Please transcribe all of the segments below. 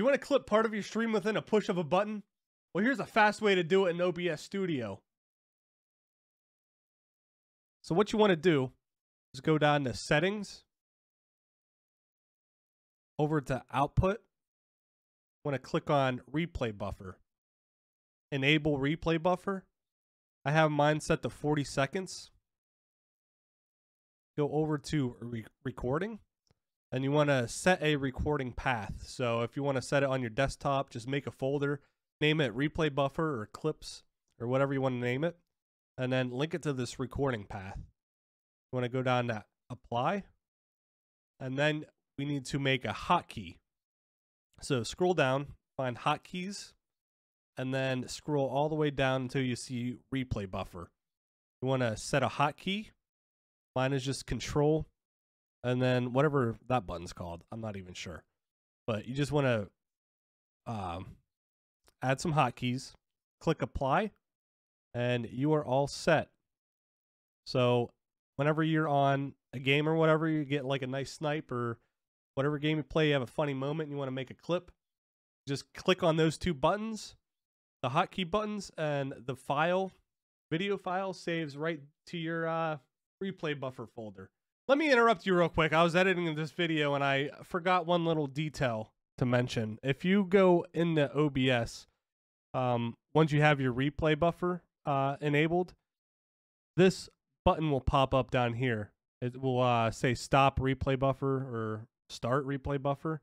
You want to clip part of your stream within a push of a button? Well, here's a fast way to do it in OBS Studio. So what you want to do is go down to settings, over to output. Want to click on replay buffer. Enable replay buffer. I have mine set to 40 seconds. Go over to re recording and you want to set a recording path. So if you want to set it on your desktop, just make a folder, name it replay buffer or clips or whatever you want to name it, and then link it to this recording path. You want to go down to apply, and then we need to make a hotkey. So scroll down, find hotkeys, and then scroll all the way down until you see replay buffer. You want to set a hotkey. Mine is just control and then whatever that button's called. I'm not even sure. But you just want to um, add some hotkeys, click apply, and you are all set. So whenever you're on a game or whatever, you get like a nice snipe or whatever game you play, you have a funny moment and you want to make a clip, just click on those two buttons, the hotkey buttons, and the file, video file saves right to your uh, replay buffer folder. Let me interrupt you real quick. I was editing this video and I forgot one little detail to mention. If you go into OBS, um, once you have your replay buffer uh, enabled, this button will pop up down here. It will uh, say stop replay buffer or start replay buffer.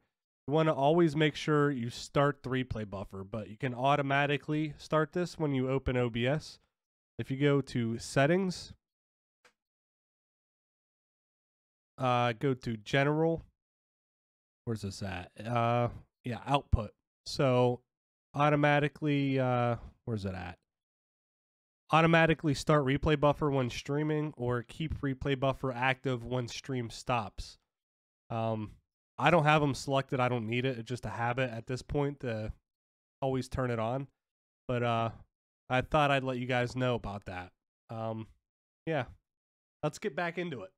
You want to always make sure you start the replay buffer, but you can automatically start this when you open OBS. If you go to settings, uh, go to general. Where's this at? Uh, yeah, output. So automatically, uh, where's it at? Automatically start replay buffer when streaming or keep replay buffer active when stream stops. Um, I don't have them selected. I don't need it. It's just a habit at this point to always turn it on. But uh, I thought I'd let you guys know about that. Um, yeah, let's get back into it.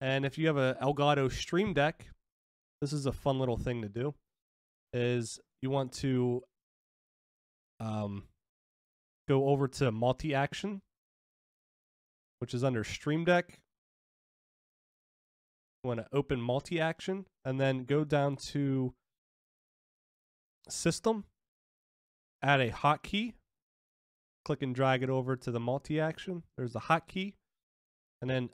And if you have a Elgato Stream Deck, this is a fun little thing to do. Is you want to um, go over to multi-action, which is under Stream Deck. You want to open multi-action and then go down to System, add a hotkey, click and drag it over to the multi-action. There's the hotkey, and then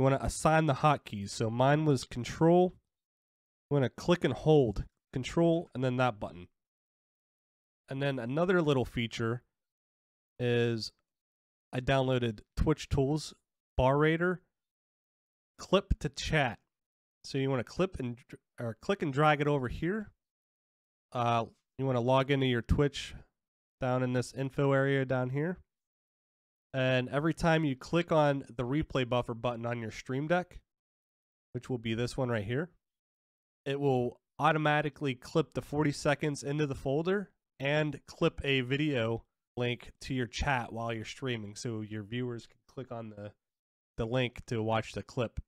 you want to assign the hotkeys. So mine was control. You want to click and hold control and then that button. And then another little feature is I downloaded Twitch Tools BarRaider clip to chat. So you want to clip and or click and drag it over here. Uh, you want to log into your Twitch down in this info area down here. And every time you click on the replay buffer button on your Stream Deck, which will be this one right here, it will automatically clip the 40 seconds into the folder and clip a video link to your chat while you're streaming so your viewers can click on the the link to watch the clip.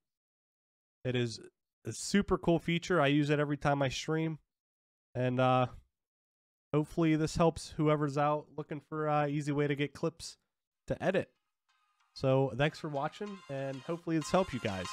It is a super cool feature. I use it every time I stream. And uh hopefully this helps whoever's out looking for an uh, easy way to get clips to edit. So thanks for watching, and hopefully this helped you guys.